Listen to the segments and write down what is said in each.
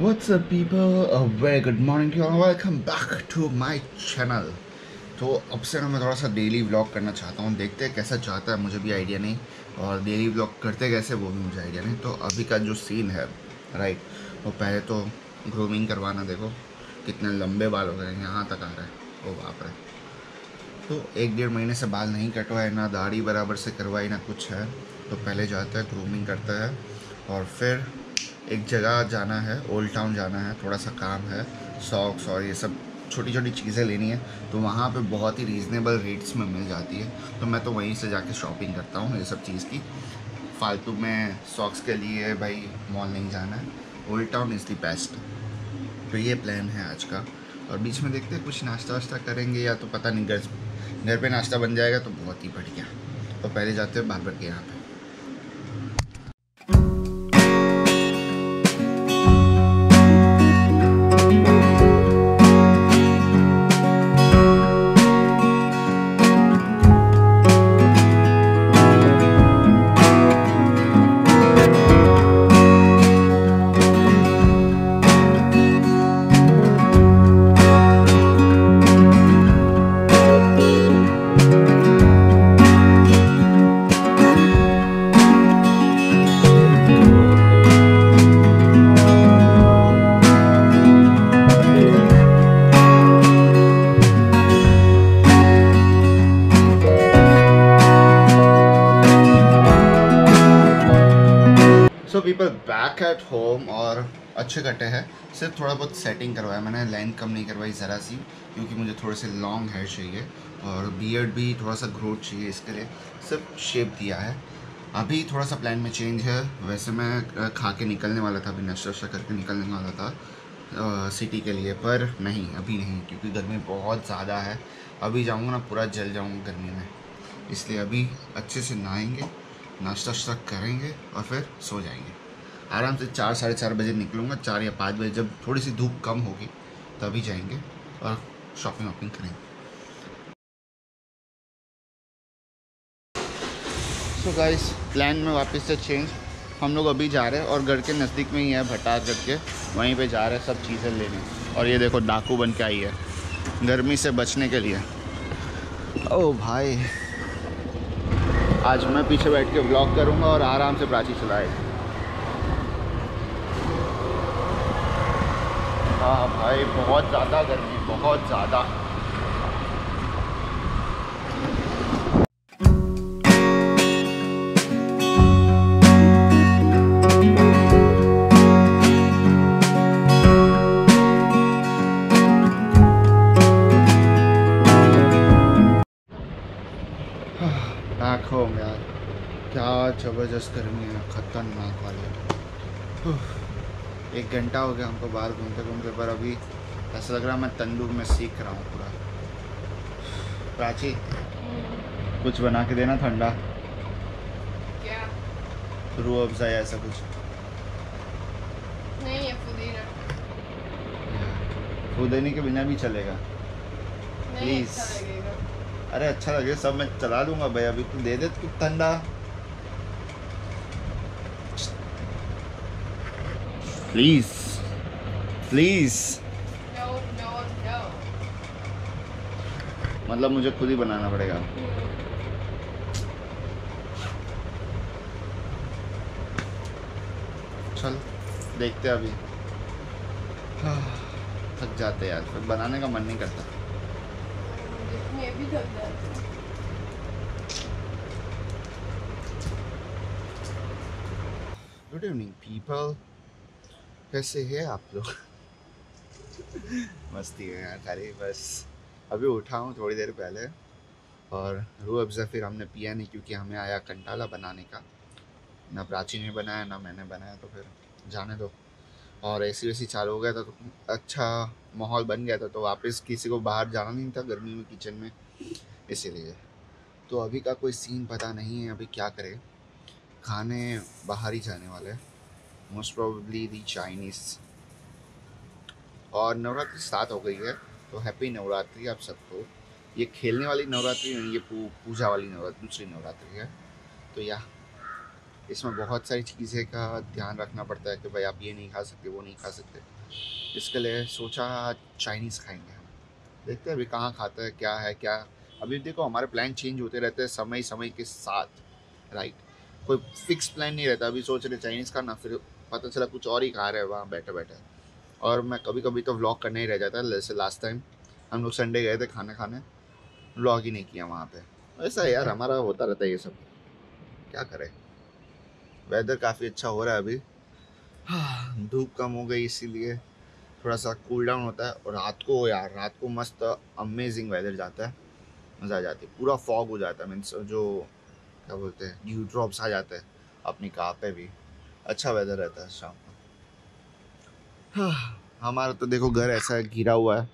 What's up, people? A very good morning to you all. Welcome back to my channel. तो अब से ना मैं थोड़ा सा डेली व्लॉग करना चाहता हूँ। देखते हैं कैसा चाहता है। मुझे भी आइडिया नहीं। और डेली व्लॉग करते कैसे, वो भी मुझे आइडिया नहीं। तो अभी का जो सीन है राइट वो पहले तो ग्रूमिंग करवाना देखो। कितने लंबे बाल हो गए यहाँ तक आ रहा है। ओ बाप रे। तो एक डेढ़ महीने से बाल नहीं कटवाए, ना दाढ़ी बराबर से करवाई, ना कुछ है। तो पहले जाता है ग्रूमिंग करता है। और फिर एक जगह जाना है ओल्ड टाउन जाना है, थोड़ा सा काम है सॉक्स और ये सब छोटी छोटी चीज़ें लेनी है तो वहाँ पे बहुत ही रीज़नेबल रेट्स में मिल जाती है। तो मैं तो वहीं से जाके शॉपिंग करता हूँ ये सब चीज़ की। फालतू में सॉक्स के लिए भाई मॉल नहीं जाना है old town is the best तो ये प्लान है आज का। और बीच में देखते हैं, कुछ नाश्ता वाश्ता करेंगे या तो पता नहीं, घर घर पे नाश्ता बन जाएगा तो बहुत ही बढ़िया। तो पहले जाते हैं बार्बर के यहाँ पे। पीपल बैक एट होम और अच्छे कटे हैं, सिर्फ़ थोड़ा बहुत सेटिंग करवाया मैंने लेंथ कम नहीं करवाई, ज़रा सी, क्योंकि मुझे थोड़े से लॉन्ग हेयर चाहिए और बियर्ड भी थोड़ा सा ग्रोथ चाहिए इसके लिए, सिर्फ़ शेप दिया है। अभी थोड़ा सा प्लान में चेंज है, वैसे मैं खा के निकलने वाला था, अभी नशा वशा करके निकलने वाला था सिटी के लिए, पर नहीं, अभी नहीं, क्योंकि गर्मी बहुत ज़्यादा है। अभी जाऊँगा ना, पूरा जल जाऊँगा गर्मी में, इसलिए अभी अच्छे से नहाएँगे। नाश्ता वाश्ता करेंगे और फिर सो जाएँगे। आराम से चार, साढ़े चार बजे निकलूँगा, चार या पाँच बजे जब थोड़ी सी धूप कम होगी, तभी जाएँगे और शॉपिंग वॉपिंग करेंगे। सो गाइस प्लान में वापस से चेंज हम लोग अभी जा रहे हैं और घर के नज़दीक में ही है भटा करके वहीं पे जा रहे हैं सब चीज़ें लेने। और ये देखो डाकू बन के आई है, गर्मी से बचने के लिए। ओ भाई। आज मैं पीछे बैठ के ब्लॉग करूँगा और आराम से प्राची चलाएगी। हाँ भाई, बहुत ज़्यादा गर्मी, बहुत ज़्यादा। बैक होम यार क्या ज़बरदस्त गर्मी है ख़तरनाक वाले। एक घंटा हो गया हमको बाहर घूमते घूमते पर अभी ऐसा लग रहा है मैं तंदूर में सीख रहा हूँ पूरा। प्राची कुछ बना के देना ठंडा? रू अफ़ज़ा या ऐसा कुछ। नहीं है पुदीना। फूदेनी के बिना भी चलेगा। लगेगा। अरे अच्छा लगे सब मैं चला दूँगा भाई अभी तू दे दे कुछ ठंडा। प्लीज़ प्लीज़ मतलब मुझे खुद ही बनाना पड़ेगा। चल देखते अभी। थक जाते यार फिर बनाने का मन नहीं करता। गुड इवनिंग पीपल कैसे हैं आप लोग? मस्ती है यार खाली बस। अभी उठा हूँ थोड़ी देर पहले और रू अफ़ज़ा फिर हमने पिया नहीं क्योंकि हमें आया कंटाला बनाने का। ना प्राची ने बनाया, ना मैंने बनाया तो फिर जाने दो। और ऐसी वैसी चालू हो गया था तो अच्छा माहौल बन गया था तो वापस किसी को बाहर जाना नहीं था गर्मी में, किचन में, इसीलिए। तो अभी का कोई सीन पता नहीं है, अभी क्या करें। खाने बाहर ही जाने वाले मोस्ट प्रोबेबली दी चाइनीज़ और नवरात्रि स्टार्ट हो गई है तो हैप्पी नवरात्रि आप सबको। ये खेलने वाली नवरात्रि नहीं, ये पूजा वाली नवरात्रि, दूसरी नवरात्रि है। तो या इसमें बहुत सारी चीज़ें का ध्यान रखना पड़ता है कि भाई आप ये नहीं खा सकते, वो नहीं खा सकते। इसके लिए सोचा चाइनीज़ खाएँगे हम। देखते हैं अभी कहाँ खाता है, क्या है, क्या। अभी देखो हमारे प्लान चेंज होते रहते हैं समय समय के साथ राइट कोई फिक्स प्लान नहीं रहता। अभी सोच रहे चाइनीज़ खाना, फिर पता चला कुछ और ही खा रहे हैं, वहाँ बैठे बैठे। और मैं कभी कभी तो व्लॉग करने ही रह जाता। जैसे लास्ट टाइम हम लोग संडे गए थे खाना खाने व्लॉग ही नहीं किया वहाँ पे। ऐसा यार, हमारा होता रहता है ये सब। क्या करें? वेदर काफ़ी अच्छा हो रहा है अभी। हाँ, धूप कम हो गई इसीलिए थोड़ा सा कूल डाउन होता है। और रात को यार रात को मस्त अमेजिंग वेदर जाता है। मज़ा आ जाती है। पूरा फॉग हो जाता है। मीन्स जो क्या बोलते हैं ड्यू ड्रॉप्स आ जाते हैं अपनी कार पे भी। अच्छा वेदर रहता है शाम को। हाँ, हमारा तो देखो घर ऐसा घिरा हुआ है।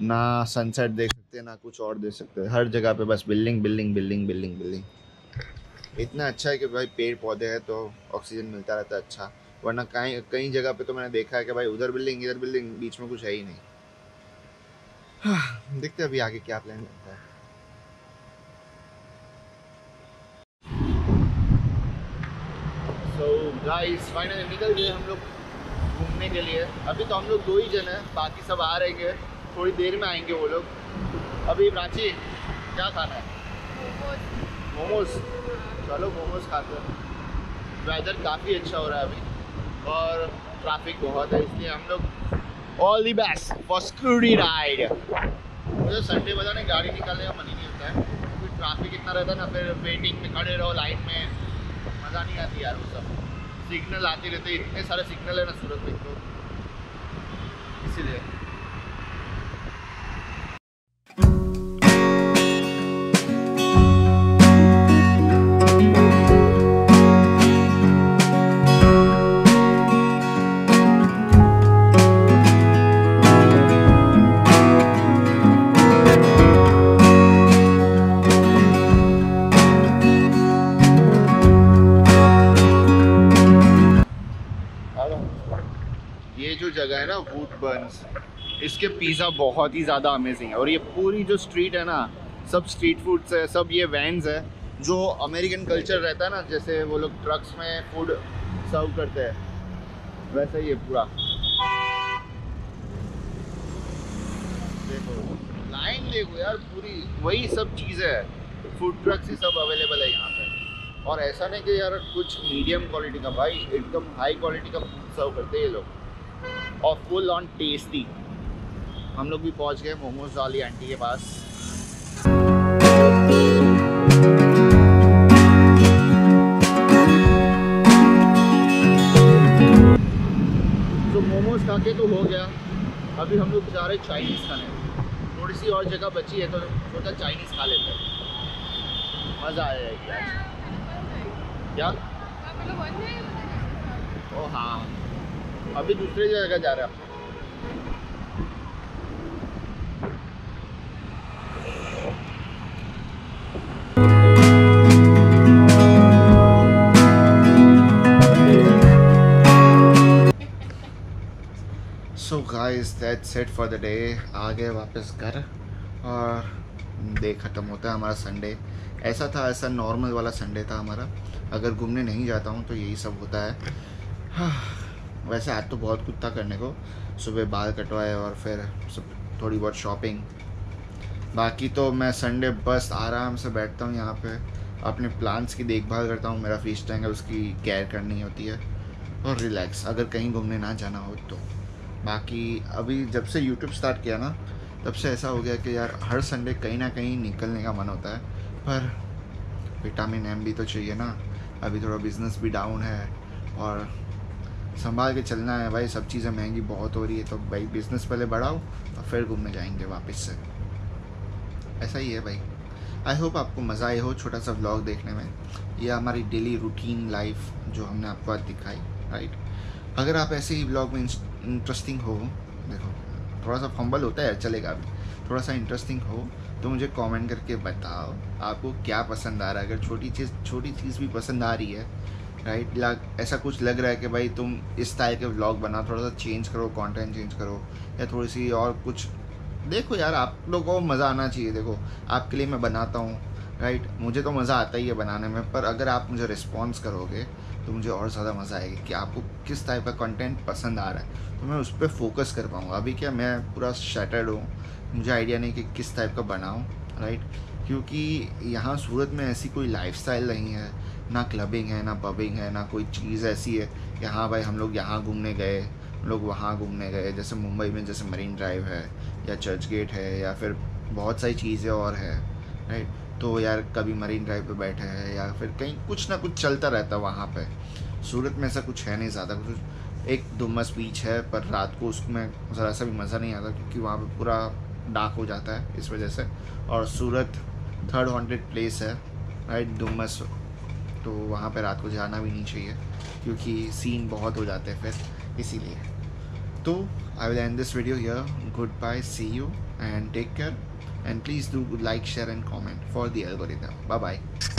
ना सनसेट देख सकते हैं ना कुछ और देख सकते हैं। हर जगह पे बस building building building building building इतना अच्छा है कि भाई पेड़ पौधे हैं तो ऑक्सीजन मिलता रहता है अच्छा। वरना कहीं कई जगह पे तो मैंने देखा है कि भाई उधर बिल्डिंग इधर बिल्डिंग बीच में कुछ है ही नहीं। हाँ, देखते हैं अभी आगे क्या प्लान बनता है। सो गाइस फाइनली निकल गए हम लोग घूमने के लिए। अभी तो हम लोग दो ही जन हैं बाकी सब आ रहेंगे थोड़ी देर में आएँगे वो लोग। अभी प्राची क्या खाना है? मोमोज। चलो मोमोज खाते हैं। वेदर काफ़ी अच्छा हो रहा है अभी, और ट्रैफ़िक बहुत है, इसलिए हम लोग all the best for scooty ride मुझे संडे बताने गाड़ी निकालने का मन ही नहीं होता है। क्योंकि ट्रैफ़िक इतना रहता है ना, फिर वेटिंग में खड़े रहो लाइन में। मज़ा नहीं आती यार वो सब। सिग्नल आते रहते इतने सारे सिग्नल है ना सूरत में तो। इसीलिए। ये जो जगह है ना वुड बर्न्स इसके पिज़्ज़ा बहुत ही ज़्यादा अमेजिंग है। और ये पूरी जो स्ट्रीट है ना, सब स्ट्रीट फूड्स है, सब ये वैन्स है, जो अमेरिकन कल्चर रहता है ना, जैसे वो लोग ट्रक्स में फ़ूड सर्व करते हैं, वैसा ही है पूरा। देखो लाइन देखो यार पूरी, वही सब चीज़ें है। फ़ूड ट्रक्स ही सब अवेलेबल है यहाँ पे। और ऐसा नहीं कि यार कुछ मीडियम क्वालिटी का, भाई, एकदम हाई क्वालिटी का फ़ूड सर्व करते हैं ये लोग। और फुल ऑन टेस्टी हम लोग भी पहुँच गए मोमोज वाली आंटी के पास. तो मोमोज खा के तो हो गया. अभी हम लोग जा रहे चाइनीज़ खाने. थोड़ी सी और जगह बची है तो सोचा चाइनीज़ खा लेते हैं. मज़ा आ जाएगी आज क्या ओ हाँ अभी दूसरी जगह जा रहे हैं। So guys that's it for the day आ गए वापस घर और डे ख़त्म होता है हमारा संडे ऐसा था ऐसा नॉर्मल वाला संडे था हमारा। अगर घूमने नहीं जाता हूँ तो यही सब होता है। हाँ, वैसे आज तो बहुत कुछ था करने को। सुबह बाल कटवाए और फिर सब थोड़ी बहुत शॉपिंग बाकी तो मैं संडे बस आराम से बैठता हूँ यहाँ पे। अपने प्लांट्स की देखभाल करता हूँ, मेरा फ़िश टैंक है, उसकी केयर करनी होती है। और रिलैक्स अगर कहीं घूमने ना जाना हो तो। बाकी अभी जब से यूट्यूब स्टार्ट किया ना, तब से ऐसा हो गया कि यार हर संडे कहीं ना कहीं निकलने का मन होता है। पर विटामिन एम भी तो चाहिए ना। अभी थोड़ा बिज़नेस भी डाउन है और संभाल के चलना है, भाई, सब चीज़ें महँगी बहुत हो रही है तो भाई बिज़नेस पहले बढ़ाओ, और फिर घूमने जाएँगे वापस से। ऐसा ही है भाई। आई होप आपको मज़ा आए हो छोटा सा व्लॉग देखने में। ये हमारी डेली रूटीन लाइफ जो हमने आपको आज दिखाई राइट अगर आप ऐसे ही व्लॉग में इंटरेस्टिंग हो, देखो थोड़ा सा फंबल होता है, चलेगा अभी थोड़ा सा इंटरेस्टिंग हो तो मुझे कमेंट करके बताओ, आपको क्या पसंद आ रहा है? अगर छोटी चीज़ छोटी चीज़ भी पसंद आ रही है राइट लग, ऐसा कुछ लग रहा है कि भाई तुम इस टाइप के व्लॉग बनाओ थोड़ा सा चेंज करो कंटेंट चेंज करो, या थोड़ी सी और कुछ। देखो यार, आप लोगों को मज़ा आना चाहिए, देखो, आपके लिए मैं बनाता हूँ राइट मुझे तो मज़ा आता ही है बनाने में, पर अगर आप मुझे रिस्पॉन्स करोगे तो मुझे और ज़्यादा मज़ा आएगा कि आपको किस टाइप का कंटेंट पसंद आ रहा है। तो मैं उस पर फोकस कर पाऊँगा। अभी क्या मैं पूरा शटर्ड हूँ, मुझे आइडिया नहीं कि किस टाइप का बनाऊँ राइट क्योंकि यहाँ सूरत में ऐसी कोई लाइफस्टाइल नहीं है ना क्लबिंग है, ना पबिंग है, ना कोई चीज़ ऐसी है। कि हाँ भाई हम लोग यहाँ घूमने गए, हम लोग वहाँ घूमने गए, जैसे मुंबई में जैसे मरीन ड्राइव है, या चर्च गेट है, या फिर बहुत सारी चीज़ें और है राइट तो यार कभी मरीन ड्राइव पे बैठे हैं, या फिर कहीं कुछ ना कुछ चलता रहता है वहाँ पे। सूरत में ऐसा कुछ है नहीं ज़्यादा, कुछ एक दुमस बीच है, पर रात को उसमें ज़रा सा भी मज़ा नहीं आता, क्योंकि वहाँ पे पूरा डार्क हो जाता है इस वजह से। और सूरत थर्ड हॉन्टेड प्लेस है राइट दुमस तो वहाँ पर रात को जाना भी नहीं चाहिए, क्योंकि सीन बहुत हो जाते हैं फिर, इसीलिए। तो I will end this video here goodbye see you and take care and please do like share and comment for the algorithm bye bye